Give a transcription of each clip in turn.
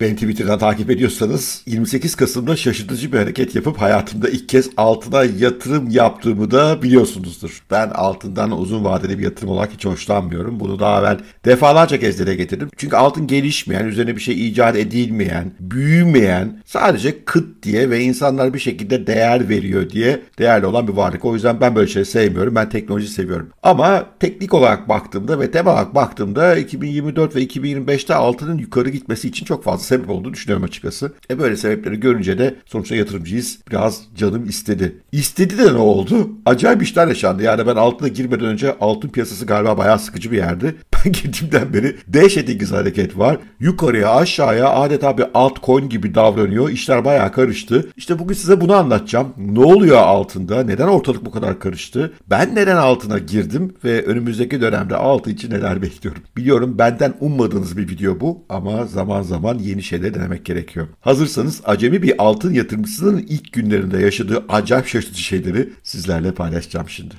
Beni Twitter'dan takip ediyorsanız 28 Kasım'da şaşırtıcı bir hareket yapıp hayatımda ilk kez altına yatırım yaptığımı da biliyorsunuzdur. Ben altından uzun vadeli bir yatırım olarak hiç hoşlanmıyorum. Bunu daha evvel defalarca kez dile getirdim. Çünkü altın gelişmeyen, üzerine bir şey icat edilmeyen, büyümeyen, sadece kıt diye ve insanlar bir şekilde değer veriyor diye değerli olan bir varlık. O yüzden ben böyle şeyleri sevmiyorum. Ben teknoloji seviyorum. Ama teknik olarak baktığımda ve temel olarak baktığımda 2024 ve 2025'te altının yukarı gitmesi için çok fazla sebep olduğunu düşünüyorum açıkçası. E böyle sebepleri görünce de sonuçta yatırımcıyız. Biraz canım istedi. İstedi de ne oldu? Acayip işler yaşandı. Yani ben altına girmeden önce altın piyasası galiba bayağı sıkıcı bir yerdi. Ben girdiğimden beri dehşet ilgiz hareket var. Yukarıya aşağıya adeta bir altcoin gibi davranıyor. İşler bayağı karıştı. İşte bugün size bunu anlatacağım. Ne oluyor altında? Neden ortalık bu kadar karıştı? Ben neden altına girdim ve önümüzdeki dönemde altı için neler bekliyorum? Biliyorum benden ummadığınız bir video bu ama zaman zaman yeni şeyler denemek gerekiyor. Hazırsanız acemi bir altın yatırımcısının ilk günlerinde yaşadığı acayip şaşırtıcı şeyleri sizlerle paylaşacağım şimdi.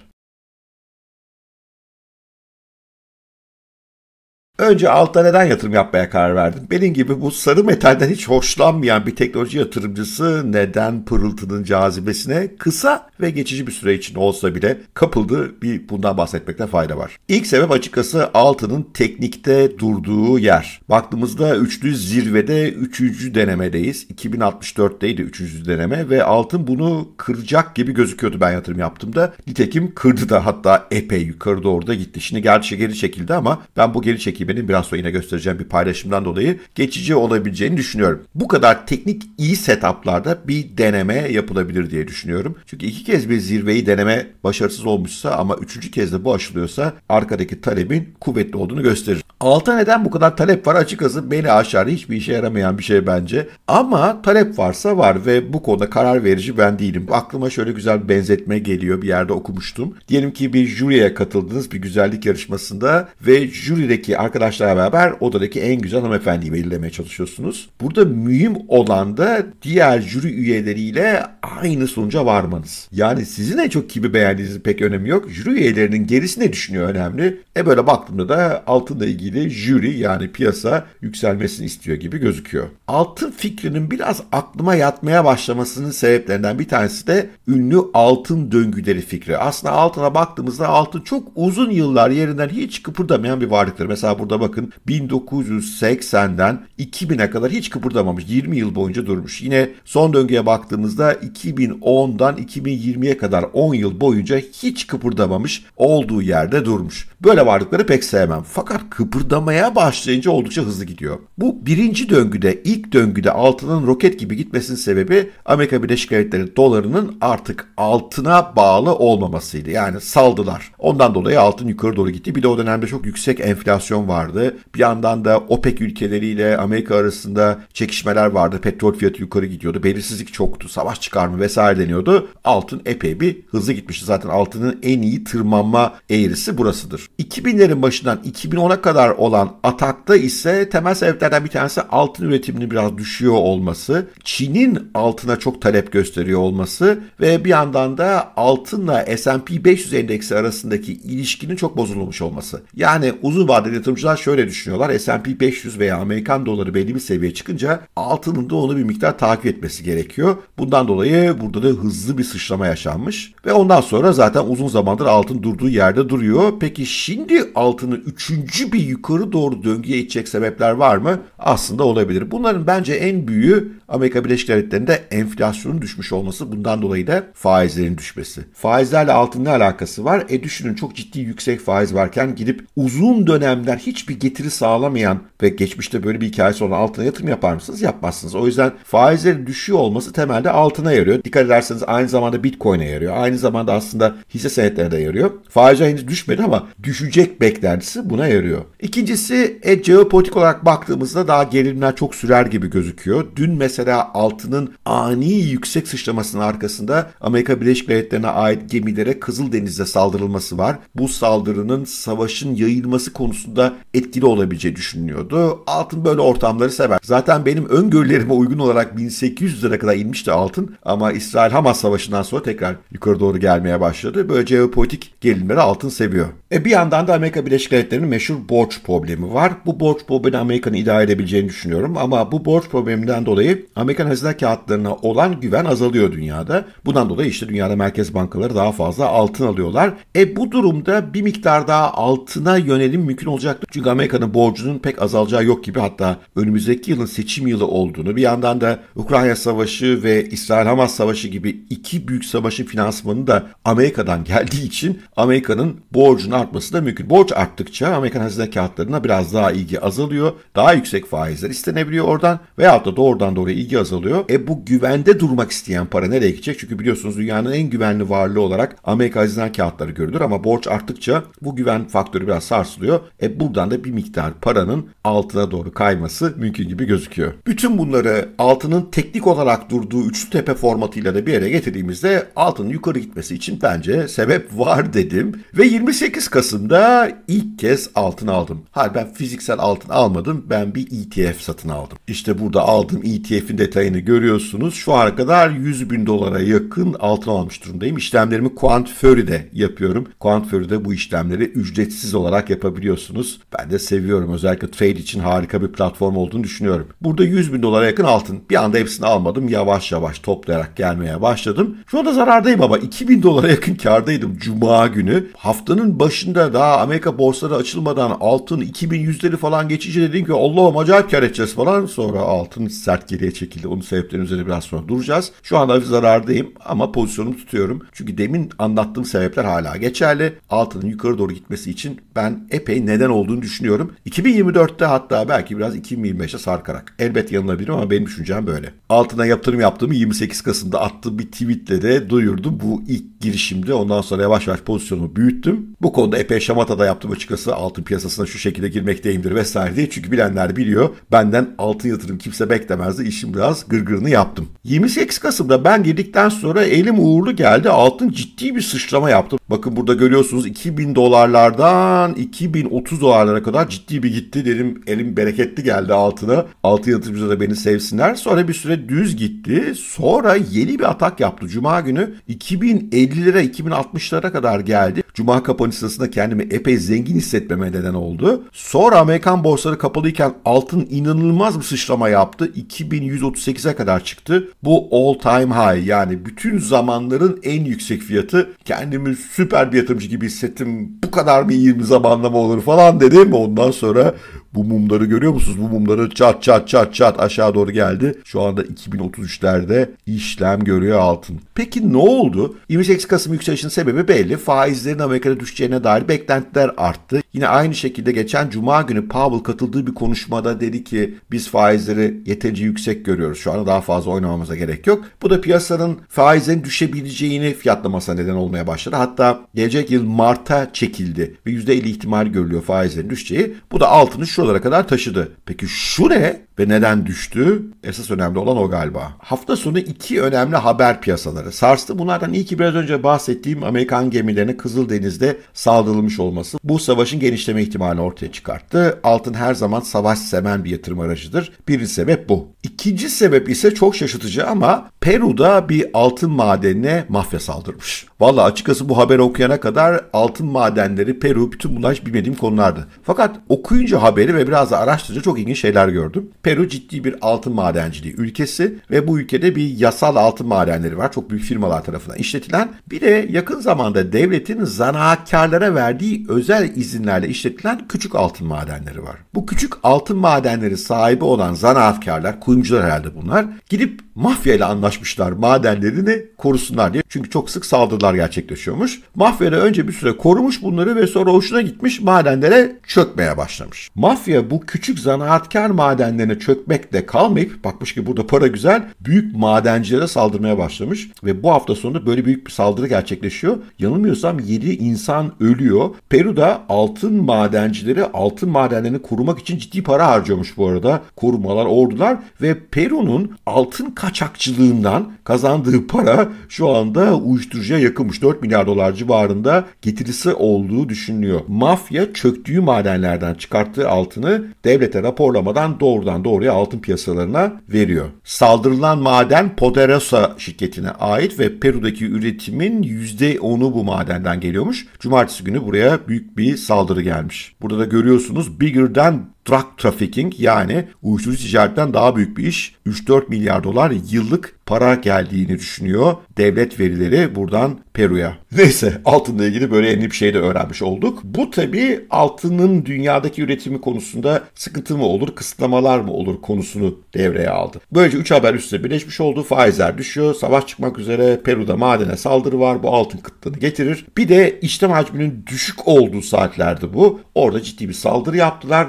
Önce alta neden yatırım yapmaya karar verdin? Benim gibi bu sarı metalden hiç hoşlanmayan bir teknoloji yatırımcısı neden pırıltının cazibesine kısa ve geçici bir süre için olsa bile kapıldı bir bundan bahsetmekte fayda var. İlk sebep açıkçası altının teknikte durduğu yer. Baktığımızda üçlü zirvede üçüncü denemedeyiz. 2064'teydi üçüncü deneme ve altın bunu kıracak gibi gözüküyordu ben yatırım yaptığımda. Nitekim kırdı da hatta epey yukarı doğru da gitti. Şimdi gerçi geri çekildi ama ben bu geri çekilme benim biraz sonra yine göstereceğim bir paylaşımdan dolayı geçici olabileceğini düşünüyorum. Bu kadar teknik iyi setuplarda bir deneme yapılabilir diye düşünüyorum. Çünkü iki kez bir zirveyi deneme başarısız olmuşsa ama üçüncü kez de bu aşılıyorsa arkadaki talebin kuvvetli olduğunu gösterir. Alta neden bu kadar talep var açıkçası beni aşar hiçbir işe yaramayan bir şey bence. Ama talep varsa var ve bu konuda karar verici ben değilim. Aklıma şöyle güzel bir benzetme geliyor bir yerde okumuştum. Diyelim ki bir jüriye katıldınız bir güzellik yarışmasında ve jürideki arkadaşlar arkadaşlarla beraber odadaki en güzel hanımefendiyi belirlemeye çalışıyorsunuz. Burada mühim olan da diğer jüri üyeleriyle aynı sonuca varmanız. Yani sizin en çok kimi beğendiğinizin pek önemi yok. Jüri üyelerinin gerisi ne düşünüyor önemli. E böyle baktığımda da altınla ilgili jüri yani piyasa yükselmesini istiyor gibi gözüküyor. Altın fikrinin biraz aklıma yatmaya başlamasının sebeplerinden bir tanesi de ünlü altın döngüleri fikri. Aslında altına baktığımızda altın çok uzun yıllar yerinden hiç kıpırdamayan bir varlıktır. Mesela burada bakın 1980'den 2000'e kadar hiç kıpırdamamış. 20 yıl boyunca durmuş. Yine son döngüye baktığımızda 2010'dan 2020'ye kadar 10 yıl boyunca hiç kıpırdamamış. Olduğu yerde durmuş. Böyle varlıkları pek sevmem. Fakat kıpırdamaya başlayınca oldukça hızlı gidiyor. Bu birinci döngüde, ilk döngüde altının roket gibi gitmesinin sebebi Amerika Birleşik Devletleri dolarının artık altına bağlı olmamasıydı. Yani saldılar. Ondan dolayı altın yukarı doğru gitti. Bir de o dönemde çok yüksek enflasyon vardı. Bir yandan da OPEC ülkeleriyle Amerika arasında çekişmeler vardı. Petrol fiyatı yukarı gidiyordu. Belirsizlik çoktu. Savaş çıkar mı vesaire deniyordu. Altın epey bir hızlı gitmişti. Zaten altının en iyi tırmanma eğrisi burasıdır. 2000'lerin başından 2010'a kadar olan atakta ise temel sebeplerden bir tanesi altın üretiminin biraz düşüyor olması, Çin'in altına çok talep gösteriyor olması ve bir yandan da altınla S&P 500 endeksi arasındaki ilişkinin çok bozulmuş olması. Yani uzun vadeli yatırımcılar şöyle düşünüyorlar. S&P 500 veya Amerikan doları belli bir seviyeye çıkınca altının da onu bir miktar takip etmesi gerekiyor. Bundan dolayı burada da hızlı bir sıçrama yaşanmış ve ondan sonra zaten uzun zamandır altın durduğu yerde duruyor. Peki Şimdi altını üçüncü bir yukarı doğru döngüye itecek sebepler var mı? Aslında olabilir. Bunların bence en büyüğü Amerika Birleşik Devletleri'nde enflasyonun düşmüş olması. Bundan dolayı da faizlerin düşmesi. Faizlerle altın ne alakası var? E düşünün çok ciddi yüksek faiz varken gidip uzun dönemler hiçbir getiri sağlamayan ve geçmişte böyle bir hikayesi olan altına yatırım yapar mısınız? Yapmazsınız. O yüzden faizlerin düşüyor olması temelde altına yarıyor. Dikkat ederseniz aynı zamanda Bitcoin'e yarıyor. Aynı zamanda aslında hisse senetlerine de yarıyor. Faizler henüz düşmedi ama düşecek beklentisi buna yarıyor. İkincisi e, jeopolitik olarak baktığımızda daha gerilimler çok sürer gibi gözüküyor. Dün mesela altının ani yüksek sıçramasının arkasında Amerika Birleşik Devletleri'ne ait gemilere Kızıldeniz'de saldırılması var. Bu saldırının savaşın yayılması konusunda etkili olabileceği düşünülüyordu. Altın böyle ortamları sever. Zaten benim öngörülerime uygun olarak 1800 lira kadar inmişti altın ama İsrail-Hamas savaşından sonra tekrar yukarı doğru gelmeye başladı. Böyle jeopolitik gerilimleri altın seviyor. E bir yandan da Amerika Birleşik Devletleri'nin meşhur borç problemi var. Bu borç problemi Amerika'nın idare edebileceğini düşünüyorum ama bu borç probleminden dolayı Amerikan hazine kağıtlarına olan güven azalıyor dünyada. Bundan dolayı işte dünyada merkez bankaları daha fazla altın alıyorlar. E bu durumda bir miktar daha altına yönelim mümkün olacaktır. Çünkü Amerika'nın borcunun pek azalacağı yok gibi hatta önümüzdeki yılın seçim yılı olduğunu bir yandan da Ukrayna Savaşı ve İsrail-Hamas Savaşı gibi iki büyük savaşın finansmanı da Amerika'dan geldiği için Amerika'nın borcunun artması da mümkün. Borç arttıkça Amerikan hazine kağıtlarına biraz daha ilgi azalıyor. Daha yüksek faizler istenebiliyor oradan veyahut da doğrudan doğruya ilgi azalıyor. E bu güvende durmak isteyen para nereye gidecek? Çünkü biliyorsunuz dünyanın en güvenli varlığı olarak Amerika hazine kağıtları görülür ama borç arttıkça bu güven faktörü biraz sarsılıyor. E buradan da bir miktar paranın altına doğru kayması mümkün gibi gözüküyor. Bütün bunları altının teknik olarak durduğu üçlü tepe formatıyla da bir yere getirdiğimizde altının yukarı gitmesi için bence sebep var dedim. Ve 28 Kasım'da ilk kez altın aldım. Hayır ben fiziksel altın almadım. Ben bir ETF satın aldım. İşte burada aldığım ETF'in detayını görüyorsunuz. Şu ana kadar 100 bin dolara yakın altın almış durumdayım. İşlemlerimi Quant Fury'de yapıyorum. Quant Fury'de bu işlemleri ücretsiz olarak yapabiliyorsunuz. Ben de seviyorum. Özellikle trade için harika bir platform olduğunu düşünüyorum. Burada 100 bin dolara yakın altın. Bir anda hepsini almadım. Yavaş yavaş toplayarak gelmeye başladım. Şu anda zarardayım ama 2000 dolara yakın kardaydım Cuma günü. Haftanın başında daha Amerika borsaları açılmadan altın 2100'leri falan geçince dedim ki Allah'ım acayip kar edeceğiz falan. Sonra altın sert geriye çekildi. Onun sebeplerinin üzerine biraz sonra duracağız. Şu anda zarardayım ama pozisyonumu tutuyorum. Çünkü demin anlattığım sebepler hala geçerli. Altının yukarı doğru gitmesi için ben epey neden olduğunu düşünüyorum. 2024'te hatta belki biraz 2025'e sarkarak. Elbet yanılabilirim ama benim düşüncem böyle. Altına yatırım yaptığımı 28 Kasım'da attığım bir tweetle de duyurdum. Bu ilk girişimde ondan sonra yavaş yavaş pozisyonumu büyüttüm. Bu konuda epey şamata da yaptım açıkçası. Altın piyasasına şu şekilde girmekteyimdir vesaire diye. Çünkü bilenler biliyor. Benden altın yatırım kimse beklemezdi. İşim biraz gırgırını yaptım. 28 Kasım'da ben girdikten sonra elim uğurlu geldi. Altın ciddi bir sıçrama yaptı. Bakın burada görüyorsunuz 2000 dolarlardan 2030 dolarlara kadar ciddi bir gitti. Dedim elim bereketli geldi altına. Altın yatırımcılar da beni sevsinler. Sonra bir süre düz gitti. Sonra yeni bir atak yaptı. Cuma günü 2050'lere 2060'lara kadar geldi. Cuma kapanış sırasında kendimi epey zengin hissetmeme neden oldu. Sonra Amerikan borsaları kapalıyken altın inanılmaz bir sıçrama yaptı. 2138'e kadar çıktı. Bu all time high yani bütün zamanların en yüksek fiyatı. Kendimi süper bir yatırımcı gibi hissettim. Bu kadar bir 20 zamanlama olur falan dedim. Ondan sonra bu mumları görüyor musunuz? Bu mumları çat çat çat çat aşağı doğru geldi. Şu anda 2033'lerde işlem görüyor altın. Peki ne oldu? 28 Kasım yükselişinin sebebi belli. Faizlerin Amerika'da düşeceğine dair beklentiler arttı. Yine aynı şekilde geçen Cuma günü Powell katıldığı bir konuşmada dedi ki biz faizleri yeterince yüksek görüyoruz. Şu anda daha fazla oynamamıza gerek yok. Bu da piyasanın faizlerin düşebileceğini fiyatlamasına neden olmaya başladı. Hatta gelecek yıl Mart'a çekildi ve %50 ihtimal görülüyor faizlerin düşeceği. Bu da altını şuralara kadar taşıdı. Peki şu ne? Ve neden düştü? Esas önemli olan o galiba. Hafta sonu iki önemli haber piyasaları sarstı. Bunlardan iyi ki biraz önce bahsettiğim Amerikan gemilerine Kızıldeniz'de saldırılmış olması bu savaşın genişleme ihtimalini ortaya çıkarttı. Altın her zaman savaş semen bir yatırım aracıdır. Birinci sebep bu. İkinci sebep ise çok şaşırtıcı ama Peru'da bir altın madenine mafya saldırmış. Valla açıkçası bu haberi okuyana kadar altın madenleri, Peru bütün bunlar hiç bilmediğim konulardı. Fakat okuyunca haberi ve biraz da araştırınca çok ilginç şeyler gördüm. Peru ciddi bir altın madenciliği ülkesi ve bu ülkede bir yasal altın madenleri var. Çok büyük firmalar tarafından işletilen. Bir de yakın zamanda devletin zanaatkarlara verdiği özel izinlerle işletilen küçük altın madenleri var. Bu küçük altın madenleri sahibi olan zanaatkarlar, kuyumcular herhalde bunlar, gidip mafya ile anlaşmışlar madenlerini korusunlar diye. Çünkü çok sık saldırılar gerçekleşiyormuş. Mafya önce bir süre korumuş bunları ve sonra hoşuna gitmiş madenlere çökmeye başlamış. Mafya bu küçük zanaatkar madenlerine üzerine çökmekle kalmayıp bakmış ki burada para güzel büyük madencilere saldırmaya başlamış ve bu hafta sonunda böyle büyük bir saldırı gerçekleşiyor. Yanılmıyorsam 7 insan ölüyor. Peru'da altın madencileri altın madenlerini korumak için ciddi para harcıyormuş bu arada. Korumalar, ordular ve Peru'nun altın kaçakçılığından kazandığı para şu anda uyuşturucuya yakınmış. 4 milyar dolar civarında getirisi olduğu düşünülüyor. Mafya çöktüğü madenlerden çıkarttığı altını devlete raporlamadan doğrudan doğruya altın piyasalarına veriyor. Saldırılan maden Poderosa şirketine ait ve Peru'daki üretimin %10'u bu madenden geliyormuş. Cumartesi günü buraya büyük bir saldırı gelmiş. Burada da görüyorsunuz bigger than drug trafficking yani uyuşturucu ticaretten daha büyük bir iş. 3-4 milyar dolar yıllık para geldiğini düşünüyor devlet verileri buradan Peru'ya. Neyse altınla ilgili böyle yeni bir şey de öğrenmiş olduk. Bu tabi altının dünyadaki üretimi konusunda sıkıntı mı olur, kısıtlamalar mı olur konusunu devreye aldı. Böylece 3 haber üstüne birleşmiş oldu. Faizler düşüyor, savaş çıkmak üzere Peru'da madene saldırı var. Bu altın kıtlığını getirir. Bir de işlem hacminin düşük olduğu saatlerde bu. Orada ciddi bir saldırı yaptılar.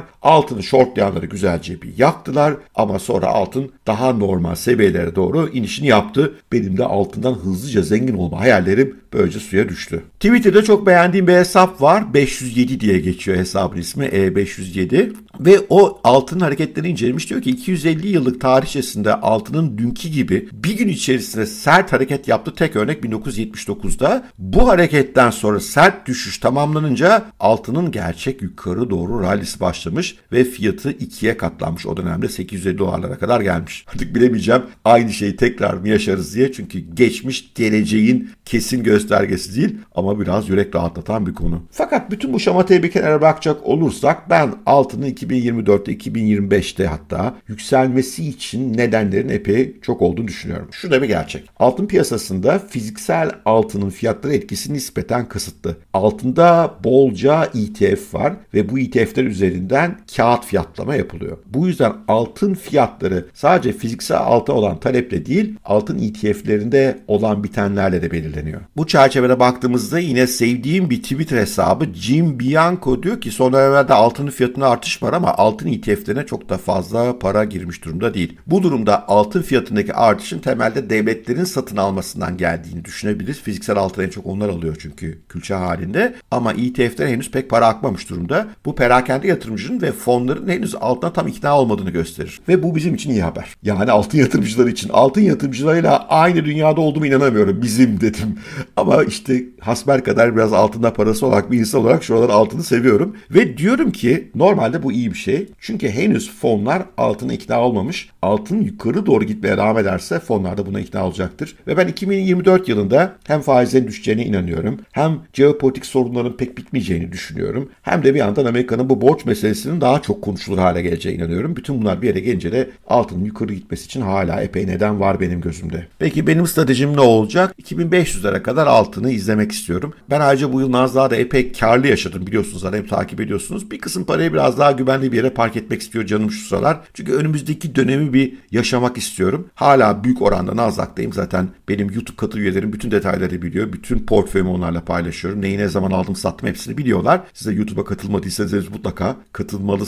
Altını shortlayanları güzelce bir yaktılar ama sonra altın daha normal seviyelere doğru inişini yaptı. Benim de altından hızlıca zengin olma hayallerim böylece suya düştü. Twitter'da çok beğendiğim bir hesap var. 507 diye geçiyor hesabın ismi E507. Ve o altın hareketlerini incelemiş. Diyor ki 250 yıllık tarihçesinde altının dünkü gibi bir gün içerisinde sert hareket yaptı. Tek örnek 1979'da. Bu hareketten sonra sert düşüş tamamlanınca altının gerçek yukarı doğru rallisi başlamış ve fiyatı ikiye katlanmış. O dönemde 850 dolarlara kadar gelmiş. Artık bilemeyeceğim aynı şeyi tekrar mı yaşarız diye. Çünkü geçmiş geleceğin kesin göstergesi değil ama biraz yürek rahatlatan bir konu. Fakat bütün bu şamatayı bir kenara bakacak olursak ben altını 2024'te 2025'te hatta yükselmesi için nedenlerin epey çok olduğunu düşünüyorum. Şu da bir gerçek. Altın piyasasında fiziksel altının fiyatları etkisi nispeten kısıtlı. Altında bolca ETF var ve bu ETF'ler üzerinden kağıt fiyatlama yapılıyor. Bu yüzden altın fiyatları sadece fiziksel alta olan taleple değil altın ETF'lerinde olan bitenlerle de belirleniyor. Bu çerçevede baktığımızda yine sevdiğim bir Twitter hesabı Jim Bianco diyor ki son dönemlerde altının fiyatına artış var ama altın ETF'lerine çok da fazla para girmiş durumda değil. Bu durumda altın fiyatındaki artışın temelde devletlerin satın almasından geldiğini düşünebiliriz. Fiziksel altın en çok onlar alıyor çünkü külçe halinde. Ama ETF'lere henüz pek para akmamış durumda. Bu perakende yatırımcının ve fonların henüz altına tam ikna olmadığını gösterir. Ve bu bizim için iyi haber. Yani altın yatırımcıları için. Altın yatırımcılarıyla aynı dünyada olduğumu inanamıyorum. Bizim dedim. Ama işte hasber kadar biraz altında parası olarak bir insan olarak şuralar altını seviyorum. Ve diyorum ki normalde bu iyi bir şey. Çünkü henüz fonlar altına ikna olmamış. Altın yukarı doğru gitmeye devam ederse fonlar da buna ikna olacaktır. Ve ben 2024 yılında hem faizlerin düşeceğine inanıyorum. Hem jeopolitik sorunların pek bitmeyeceğini düşünüyorum. Hem de bir yandan Amerika'nın bu borç meselesinin daha çok konuşulur hale geleceğine inanıyorum. Bütün bunlar bir yere gelince de altının yukarı gitmesi için hala epey neden var benim gözümde. Peki benim stratejim ne olacak? 2500'lere kadar altını izlemek istiyorum. Ben ayrıca bu yıl Nasdaq'da epey karlı yaşadım biliyorsunuz zaten hep takip ediyorsunuz. Bir kısım parayı biraz daha güvenli bir yere park etmek istiyor canım şu sıralar. Çünkü önümüzdeki dönemi bir yaşamak istiyorum. Hala büyük oranda Nasdaq'tayım zaten. Benim YouTube katıl üyelerim bütün detayları biliyor. Bütün portföyümü onlarla paylaşıyorum. Neyi ne zaman aldım sattım hepsini biliyorlar. Siz de YouTube'a katılmadıysanız mutlaka katılmalısınız.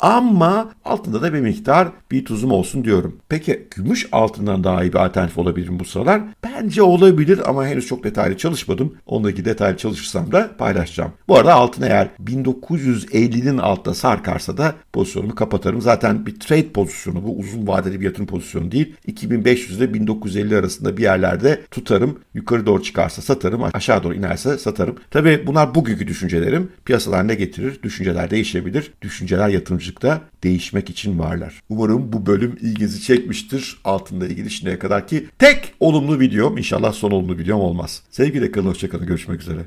Ama altında da bir miktar bir tuzum olsun diyorum. Peki gümüş altından daha iyi bir alternatif olabilir mi bu sıralar? Bence olabilir ama henüz çok detaylı çalışmadım. Ondaki detaylı çalışırsam da paylaşacağım. Bu arada altın eğer 1950'nin altta sarkarsa da pozisyonumu kapatırım. Zaten bir trade pozisyonu bu uzun vadeli bir yatırım pozisyonu değil. 2500 ile 1950 arasında bir yerlerde tutarım. Yukarı doğru çıkarsa satarım, aşağı doğru inerse satarım. Tabii bunlar bugünkü düşüncelerim. Piyasalar ne getirir? Düşünceler değişebilir. Düşünceler yatırımcılıkta değişmek için varlar. Umarım bu bölüm ilginizi çekmiştir. Altında ilgili şimdiye kadar ki tek olumlu videom. İnşallah son olumlu videom olmaz. Sevgiyle kalın, hoşçakalın. Görüşmek üzere.